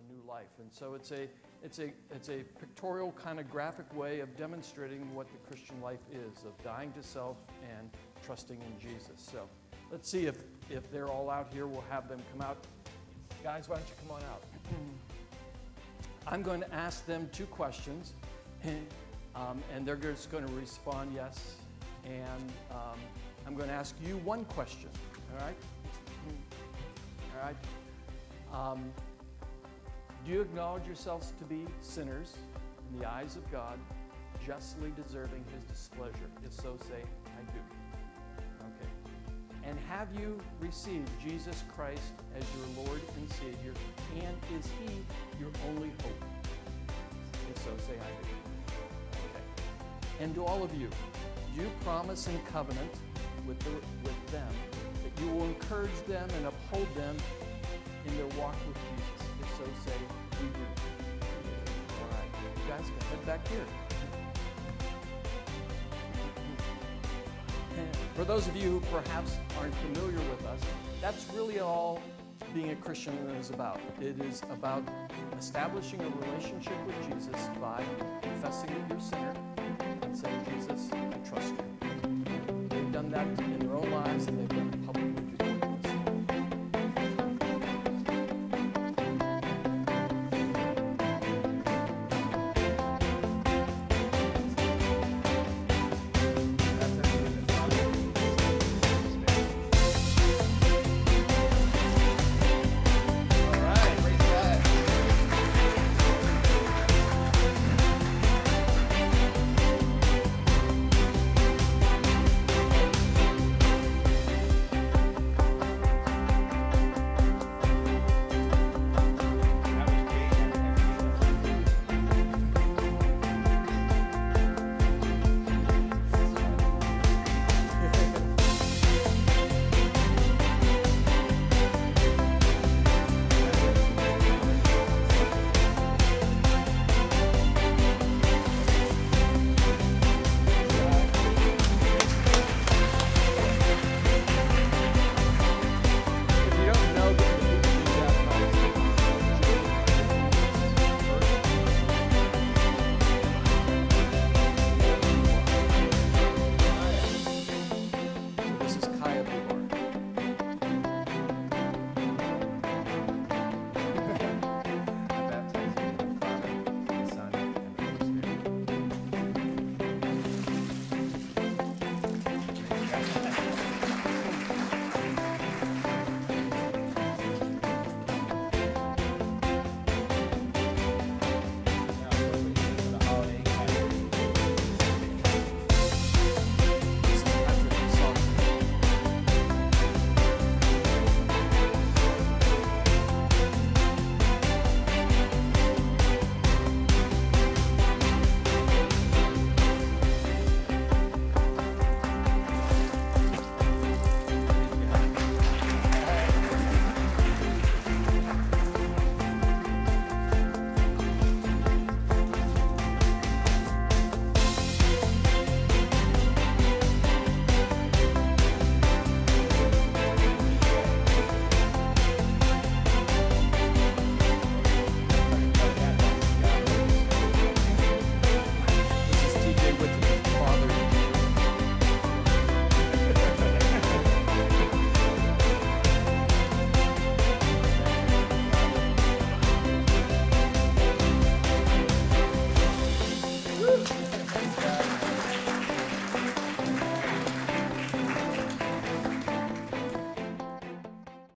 a new life. And so it's a, it's a, it's a pictorial kind of graphic way of demonstrating what the Christian life is, of dying to self and trusting in Jesus. So let's see if, if they're all out here. We'll have them come out. Guys, why don't you come on out? I'm going to ask them two questions, and, um, and they're just going to respond yes. And um, I'm going to ask you one question, all right? All right? Um, do you acknowledge yourselves to be sinners in the eyes of God, justly deserving his displeasure? If so, say, I do. Okay. And have you received Jesus Christ as your Lord and Savior? And is he your only hope? If so, say, I do. Okay. And to all of you, do you promise in covenant with, the, with them that you will encourage them and uphold them in their walk with Jesus? Say, we do. All right. You guys can head back here. For those of you who perhaps aren't familiar with us, that's really all being a Christian is about. It is about establishing a relationship with Jesus by confessing that you're a sinner and saying, Jesus, I trust you. They've done that in their own lives and they've done it publicly.